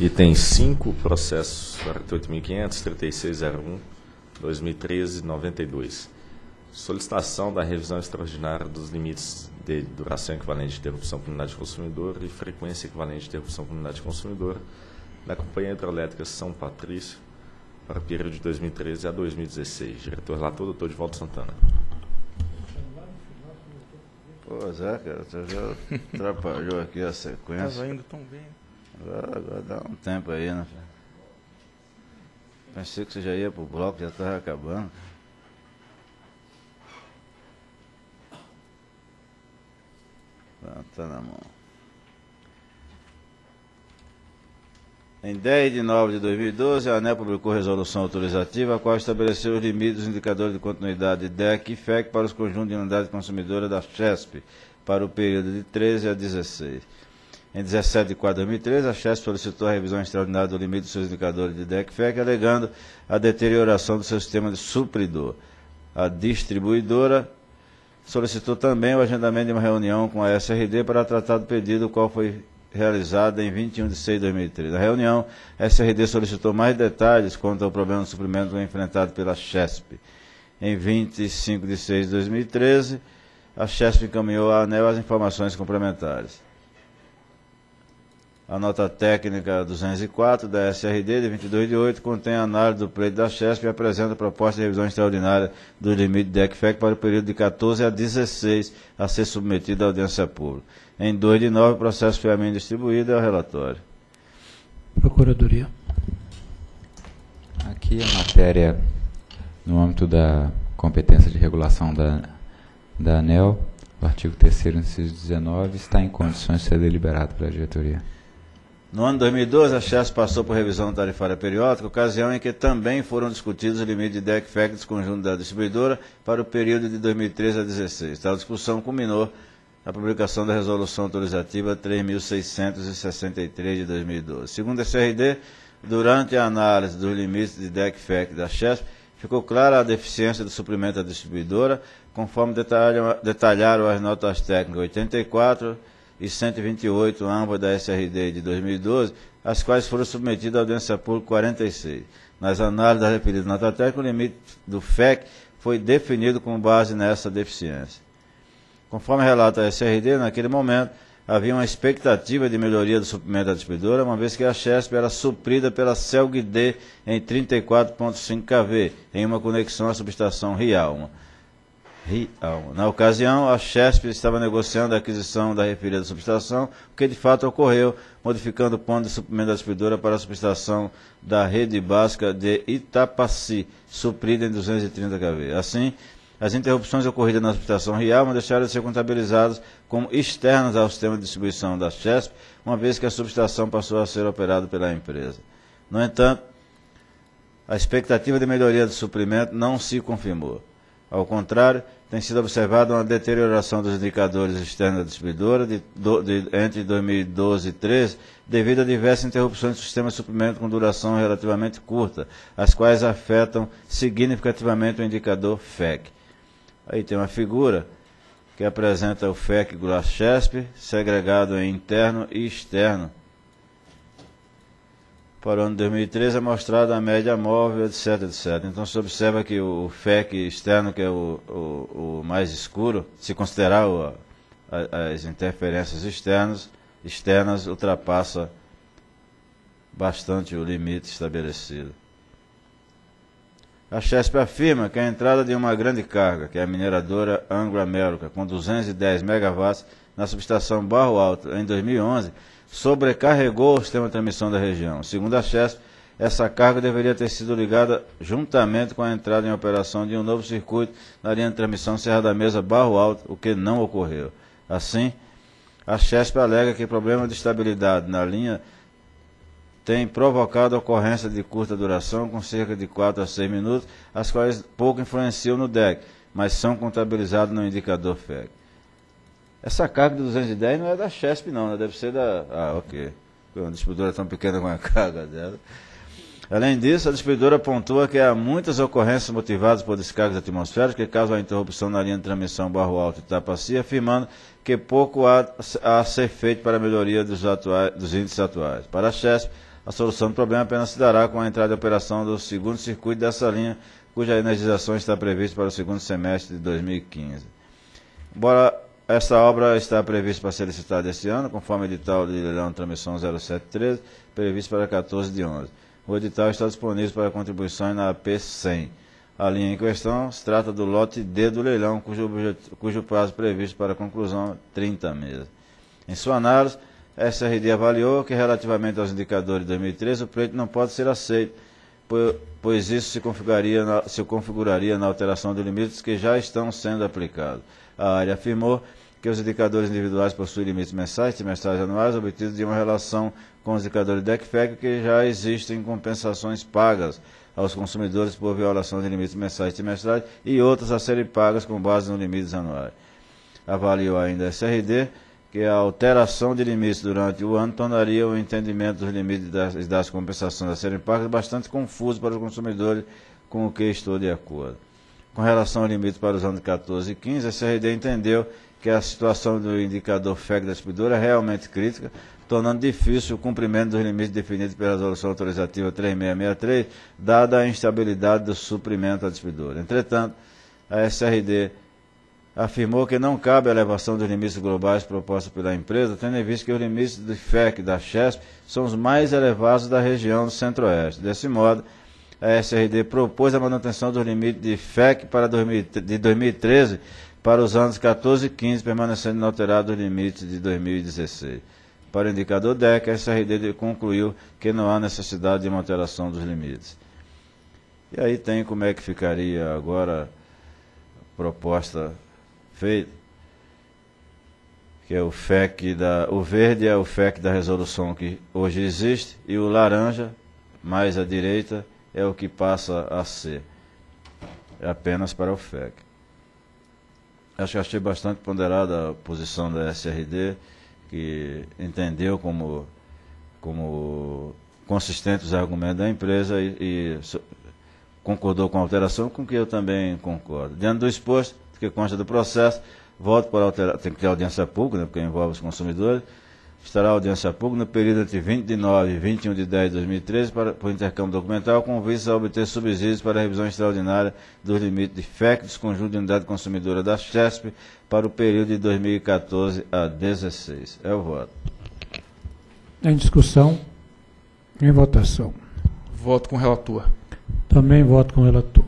Item 5, processo 48.500, 3601, 2013, 92. Solicitação da revisão extraordinária dos limites de duração equivalente de interrupção com unidade de consumidor e frequência equivalente de interrupção com unidade de consumidor da Companhia Hidrelétrica São Patrício para o período de 2013 a 2016. Diretor relator, doutor Divaldo Santana. Pois é, cara, você já atrapalhou aqui a sequência. Estava indo tão bem. Agora, dá um tempo aí, né? Pensei que você já ia pro bloco, já estava acabando. Pronto, tá na mão. Em 10 de nove de 2012, a ANEL publicou resolução autorizativa, a qual estabeleceu os limites dos indicadores de continuidade DEC e FEC para os conjuntos de unidades consumidoras da CHESP para o período de 13 a 16. Em 17 de 4 de 2013, a CHESP solicitou a revisão extraordinária do limite dos seus indicadores de DEC e FEC, alegando a deterioração do seu sistema de supridor. A distribuidora solicitou também o agendamento de uma reunião com a SRD para tratar do pedido, qual foi realizada em 21 de 6 de 2013. Na reunião, a SRD solicitou mais detalhes quanto ao problema de suprimento enfrentado pela CHESP. Em 25 de 6 de 2013, a CHESP encaminhou à ANEL as informações complementares. A nota técnica 204 da SRD de 22 de 8 contém a análise do pleito da CHESP e apresenta a proposta de revisão extraordinária do limite de DECFEC para o período de 14 a 16 a ser submetido à audiência pública. Em 2 de 9, o processo foi a mim distribuído ao relatório. Procuradoria. Aqui a matéria no âmbito da competência de regulação da, da ANEL, o artigo 3 inciso 19, está em condições de ser deliberado pela diretoria. No ano 2012, a CHES passou por revisão tarifária periódica, ocasião em que também foram discutidos os limites de DEC FEC dos conjuntos da distribuidora para o período de 2013 a 2016. Tal discussão culminou na publicação da Resolução Autorizativa 3.663 de 2012. Segundo a CRD, durante a análise dos limites de DEC FEC da CHES, ficou clara a deficiência do suprimento da distribuidora, conforme detalharam as notas técnicas 84 e 128, ambas da SRD de 2012, as quais foram submetidas à audiência pública 46. Nas análises da referida nota técnica, o limite do FEC foi definido com base nessa deficiência. Conforme relata a SRD, naquele momento havia uma expectativa de melhoria do suprimento da distribuidora, uma vez que a CHESP era suprida pela CELG-D em 34.5 kV, em uma conexão à subestação Rialma. Na ocasião, a CHESP estava negociando a aquisição da referida subestação, o que de fato ocorreu, modificando o ponto de suprimento da distribuidora para a subestação da rede básica de Itapaci, suprida em 230 kV. Assim, as interrupções ocorridas na subestação Rialma deixaram de ser contabilizadas como externas ao sistema de distribuição da CHESP, uma vez que a subestação passou a ser operada pela empresa. No entanto, a expectativa de melhoria do suprimento não se confirmou. Ao contrário, tem sido observada uma deterioração dos indicadores externos da distribuidora de, de, entre 2012 e 2013, devido a diversas interrupções do sistema de suprimento com duração relativamente curta, as quais afetam significativamente o indicador FEC. Aí tem uma figura que apresenta o FEC Glass segregado em interno e externo. Para o ano 2013 é mostrada a média móvel, etc, etc. Então se observa que o FEC externo, que é o, o, o mais escuro, se considerar o, a, as interferências externas, externas, ultrapassa bastante o limite estabelecido. A Chesp afirma que a entrada de uma grande carga, que é a mineradora Anglo America, com 210 megawatts na subestação Barro Alto em 2011, sobrecarregou o sistema de transmissão da região. Segundo a Chesp, essa carga deveria ter sido ligada juntamente com a entrada em operação de um novo circuito na linha de transmissão Serra da Mesa Barro Alto, o que não ocorreu. Assim, a Chesp alega que problema de estabilidade na linha tem provocado ocorrência de curta duração, com cerca de 4 a 6 minutos, as quais pouco influenciam no DEC, mas são contabilizadas no indicador FEC. Essa carga de 210 não é da Chesp, não, né? deve ser da. Ah, ok. Uma distribuidora tão pequena com a carga dela. Além disso, a distribuidora pontua que há muitas ocorrências motivadas por descargas atmosféricas que causam a interrupção na linha de transmissão Barro Alto e Tapaci, afirmando que pouco há a ser feito para a melhoria dos, atuais, dos índices atuais. Para a Chesp, A solução do problema apenas se dará com a entrada em operação do segundo circuito dessa linha, cuja energização está prevista para o segundo semestre de 2015. Embora essa obra está prevista para ser licitada este ano, conforme o edital de leilão transmissão 0713, previsto para 14 de 11. O edital está disponível para contribuições na AP 100. A linha em questão se trata do lote D do leilão, cujo, cujo prazo previsto para conclusão 30 meses. Em sua análise, a SRD avaliou que, relativamente aos indicadores de 2013, o preço não pode ser aceito, pois isso se configuraria, na, se configuraria na alteração de limites que já estão sendo aplicados. A área afirmou que os indicadores individuais possuem limites mensais, trimestrais e anuais obtidos de uma relação com os indicadores DECFEC que já existem compensações pagas aos consumidores por violação de limites mensais e trimestrais e outras a serem pagas com base nos limites anuais. Avaliou ainda a SRD que a alteração de limites durante o ano tornaria o entendimento dos limites das, das compensações a serem pagas bastante confuso para os consumidores, com o que estou de acordo. Com relação ao limite para os anos 14 e 15, a CRD entendeu que a situação do indicador FEC da distribuidora é realmente crítica, tornando difícil o cumprimento dos limites definidos pela Resolução Autorizativa 3663, dada a instabilidade do suprimento à distribuidora. Entretanto, a SRD afirmou que não cabe a elevação dos limites globais propostos pela empresa, tendo em vista que os limites do FEC da CHESP são os mais elevados da região do Centro-Oeste. Desse modo, a SRD propôs a manutenção dos limites de FEC para 2000, de 2013 para os anos 14 e 15, permanecendo inalterados os limites de 2016. Para o indicador DEC, a SRD concluiu que não há necessidade de uma alteração dos limites. E aí tem como é que ficaria agora a proposta feito, que é o FEC da. O verde é o FEC da resolução que hoje existe, e o laranja, mais à direita, é o que passa a ser. É apenas para o FEC. Acho que achei bastante ponderada a posição da SRD, que entendeu como, como consistentes os argumentos da empresa e, e concordou com a alteração, com que eu também concordo. Dentro do exposto, que consta do processo, voto para alterar, tem que ter audiência pública, né, porque envolve os consumidores, estará a audiência pública no período entre 20 de 9 e 21 de 10 de 2013 para, por intercâmbio documental, com vista a obter subsídios para a revisão extraordinária dos limites de FEC dos conjuntos de unidade consumidora da CHESP para o período de 2014 a 2016. É o voto. Em discussão, em votação. Voto com o relator. Também voto com o relator.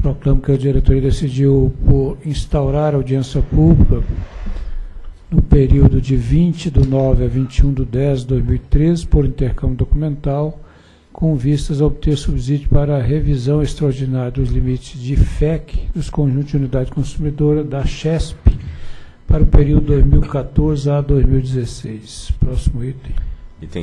Proclamo que a diretoria decidiu por instaurar audiência pública no período de 20 do 9 a 21 do 10 de 2013, por intercâmbio documental, com vistas a obter subsídio para a revisão extraordinária dos limites de FEC dos conjuntos de unidade consumidora da CHESP para o período 2014 a 2016. Próximo item. Item